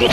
Ugh.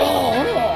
Oh!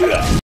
Yeah.